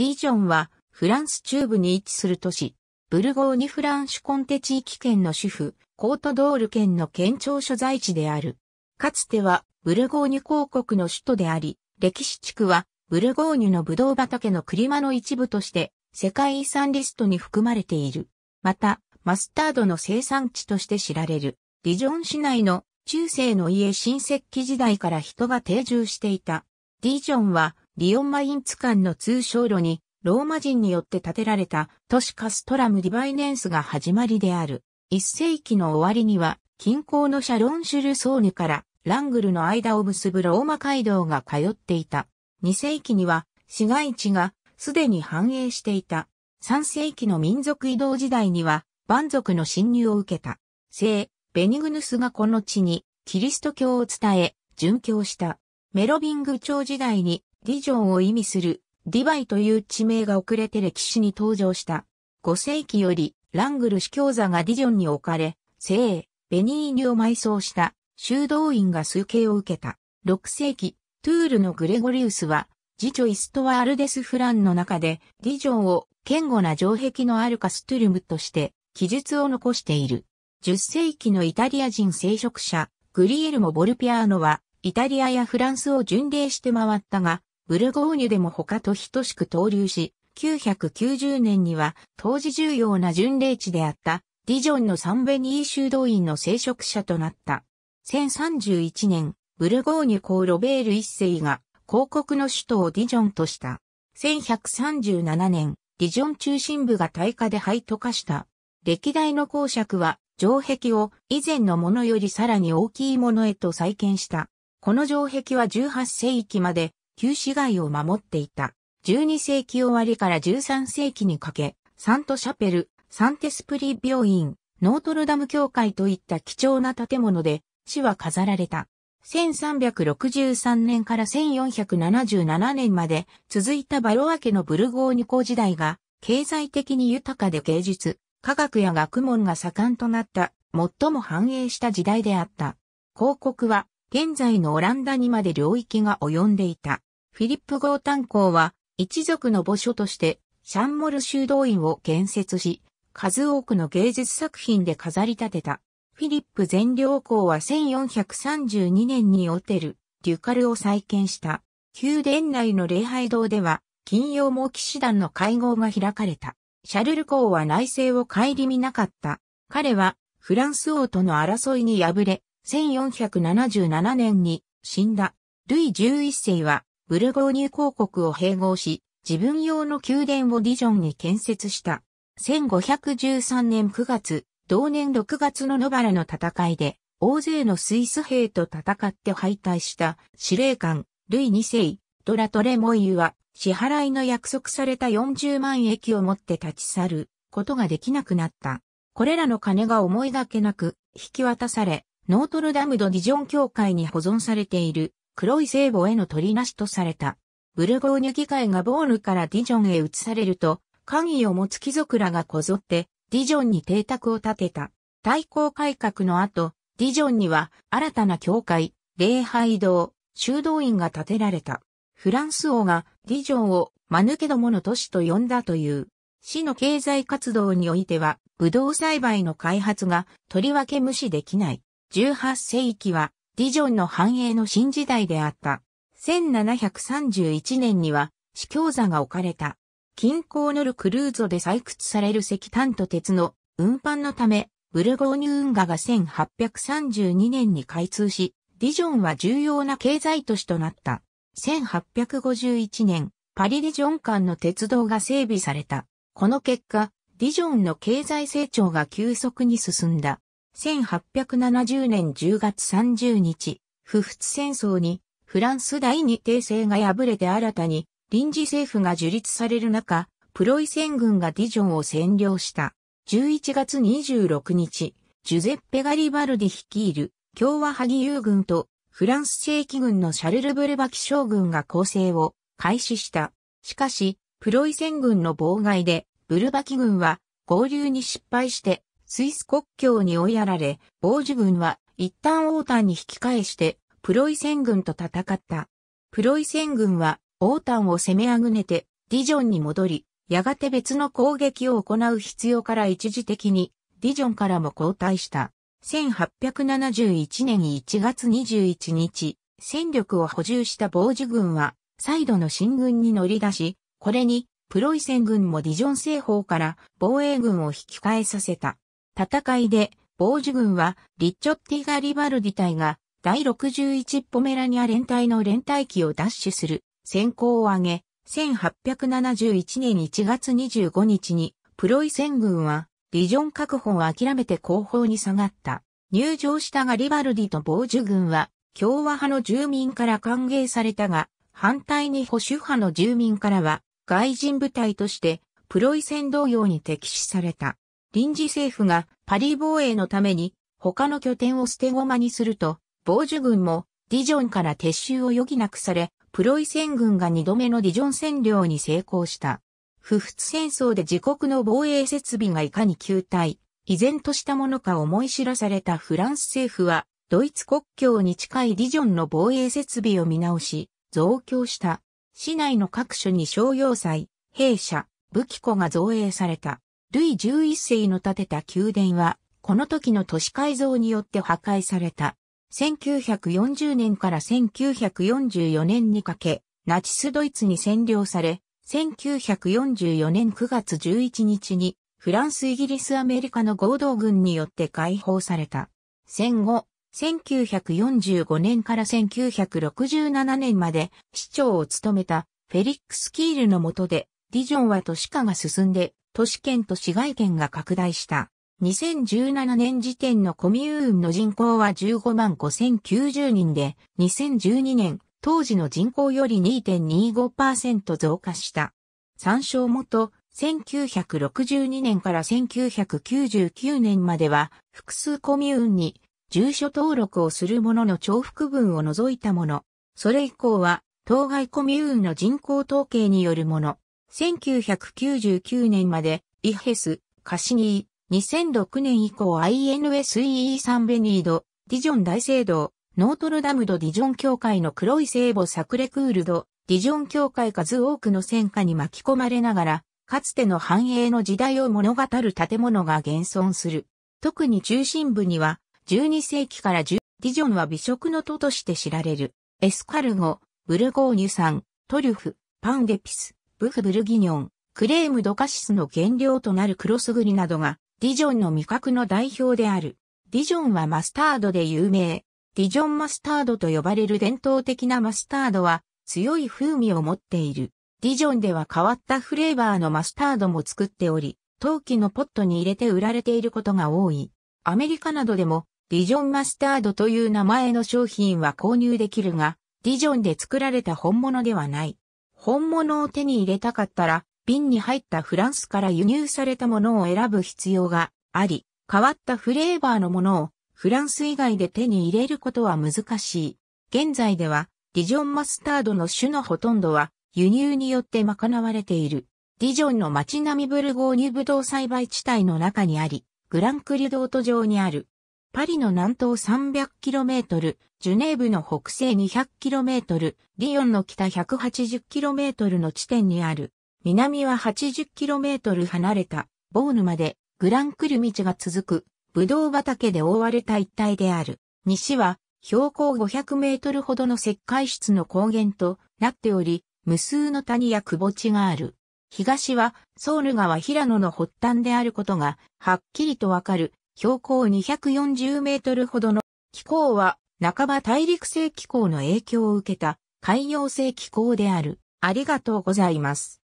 ディジョンはフランス中部に位置する都市、ブルゴーニフランシュコンテ地域圏の主婦、コートドール県の県庁所在地である。かつてはブルゴーニュ公国の首都であり、歴史地区はブルゴーニュのブドウ畑のクリマの一部として世界遺産リストに含まれている。また、マスタードの生産地として知られる。ディジョン市内の中世の家新石器時代から人が定住していた。ディジョンはリオンマインツ間の通称路にローマ人によって建てられた都市カストラムディバイネンスが始まりである。一世紀の終わりには近郊のシャロンシュルソーヌからラングルの間を結ぶローマ街道が通っていた。二世紀には市街地がすでに繁栄していた。三世紀の民族移動時代には蛮族の侵入を受けた。聖ベニグヌスがこの地にキリスト教を伝え、殉教した。メロビング朝時代にディジョンを意味するディバイという地名が遅れて歴史に登場した。5世紀よりラングル司教座がディジョンに置かれ、聖ベニーニを埋葬した修道院が数形を受けた。6世紀、トゥールのグレゴリウスは、次女イストワールデス・フランの中で、ディジョンを堅固な城壁のあるカストゥルムとして、記述を残している。10世紀のイタリア人聖職者、グリエルモ・ボルピアーノは、イタリアやフランスを巡礼して回ったが、ブルゴーニュでも他と等しく登竜し、990年には当時重要な巡礼地であったディジョンのサンベニー修道院の聖職者となった。1031年、ブルゴーニュ公ロベール一世が広告の首都をディジョンとした。1137年、ディジョン中心部が大火で灰と化した。歴代の公爵は城壁を以前のものよりさらに大きいものへと再建した。この城壁は18世紀まで旧市街を守っていた。12世紀終わりから13世紀にかけ、サントシャペル、サンテスプリ病院、ノートルダム教会といった貴重な建物で死は飾られた。1363年から1477年まで続いたバロア家のブルゴーニュ時代が経済的に豊かで芸術、科学や学問が盛んとなった最も繁栄した時代であった。広告は現在のオランダにまで領域が及んでいた。フィリップ・ゴータン公は一族の墓所としてシャンモル修道院を建設し、数多くの芸術作品で飾り立てた。フィリップ全領公は1432年にオテル、デュカルを再建した。宮殿内の礼拝堂では、金曜も騎士団の会合が開かれた。シャルル公は内政を顧みなかった。彼はフランス王との争いに敗れ、1477年に死んだ。ルイ11世はブルゴーニュ公国を併合し、自分用の宮殿をディジョンに建設した。1513年9月、同年6月のノバラの戦いで、大勢のスイス兵と戦って敗退した司令官、ルイ2世、ドラトレモイユは、支払いの約束された40万駅を持って立ち去ることができなくなった。これらの金が思いがけなく引き渡され、ノートルダムド・ディジョン教会に保存されている黒い聖母への取りなしとされた。ブルゴーニュ議会がボーヌからディジョンへ移されると、鍵を持つ貴族らがこぞってディジョンに邸宅を建てた。対抗改革の後、ディジョンには新たな教会、礼拝堂、修道院が建てられた。フランス王がディジョンを間抜けどもの都市と呼んだという。市の経済活動においては、ブドウ栽培の開発がとりわけ無視できない。18世紀はディジョンの繁栄の新時代であった。1731年には司教座が置かれた。近郊のルクルーゾで採掘される石炭と鉄の運搬のため、ブルゴーニュ運河が1832年に開通し、ディジョンは重要な経済都市となった。1851年、パリ・ディジョン間の鉄道が整備された。この結果、ディジョンの経済成長が急速に進んだ。1870年10月30日、不仏戦争にフランス第二帝政が敗れて新たに臨時政府が樹立される中、プロイセン軍がディジョンを占領した。11月26日、ジュゼッペ・ガリバルディ率いる共和派義勇軍とフランス正規軍のシャルル・ブルバキ将軍が攻勢を開始した。しかし、プロイセン軍の妨害で、ブルバキ軍は合流に失敗してスイス国境に追いやられ、防樹軍は一旦オータンに引き返して、プロイセン軍と戦った。プロイセン軍は、オータンを攻めあぐねて、ディジョンに戻り、やがて別の攻撃を行う必要から一時的に、ディジョンからも交代した。1871年1月21日、戦力を補充した防樹軍は、再度の進軍に乗り出し、これに、プロイセン軍もディジョン西方から防衛軍を引き返させた。戦いで、防樹軍は、リッチョッティガリバルディ隊が、第61ポメラニア連隊の連隊機を奪取する、先行を挙げ、1871年1月25日に、プロイセン軍は、ディジョン確保を諦めて後方に下がった。入場したガリバルディと防樹軍は、共和派の住民から歓迎されたが、反対に保守派の住民からは、外人部隊として、プロイセン同様に敵視された。臨時政府がパリ防衛のために、他の拠点を捨て駒にすると、防樹軍もディジョンから撤収を余儀なくされ、プロイセン軍が二度目のディジョン占領に成功した。不仏戦争で自国の防衛設備がいかに球体、依然としたものか思い知らされたフランス政府は、ドイツ国境に近いディジョンの防衛設備を見直し、増強した。市内の各所に商用祭、兵舎、武器庫が造営された。ルイ11世の建てた宮殿は、この時の都市改造によって破壊された。1940年から1944年にかけ、ナチスドイツに占領され、1944年9月11日にフランス、イギリス、アメリカの合同軍によって解放された。戦後、1945年から1967年まで市長を務めたフェリックス・キールの下で、ディジョンは都市化が進んで、都市圏と市街圏が拡大した。2017年時点のコミューンの人口は15万5090人で、2012年、当時の人口より2.25%増加した。参照元、1962年から1999年までは、複数コミューンに住所登録をする者の重複分を除いたもの。それ以降は、当該コミューンの人口統計によるもの。1999年まで、イヘス、カシニー、2006年以降 INSEE サンベニード、ディジョン大聖堂、ノートルダムドディジョン教会の黒い聖母サクレクールド、ディジョン教会数多くの戦火に巻き込まれながら、かつての繁栄の時代を物語る建物が現存する。特に中心部には、12世紀から10、ディジョンは美食の都として知られる。エスカルゴ、ブルゴーニュ産、トリュフ、パンデピス、ブフブルギニョン、クレームドカシスの原料となるクロスグリなどがディジョンの味覚の代表である。ディジョンはマスタードで有名。ディジョンマスタードと呼ばれる伝統的なマスタードは強い風味を持っている。ディジョンでは変わったフレーバーのマスタードも作っており、陶器のポットに入れて売られていることが多い。アメリカなどでもディジョンマスタードという名前の商品は購入できるが、ディジョンで作られた本物ではない。本物を手に入れたかったら、瓶に入ったフランスから輸入されたものを選ぶ必要があり、変わったフレーバーのものをフランス以外で手に入れることは難しい。現在では、ディジョンマスタードの種のほとんどは輸入によって賄われている。ディジョンの街並みブルゴーニュブドウ栽培地帯の中にあり、グランクリュドート上にある。パリの南東 300km、ジュネーブの北西 200km、リヨンの北 180km の地点にある。南は 80km 離れた、ボーヌまで、グランクル道が続く、ブドウ畑で覆われた一帯である。西は、標高500メートルほどの石灰質の高原となっており、無数の谷や窪地がある。東は、ソウル川平野の発端であることが、はっきりとわかる、標高240メートルほどの気候は、半ば大陸性気候の影響を受けた海洋性気候である。ありがとうございます。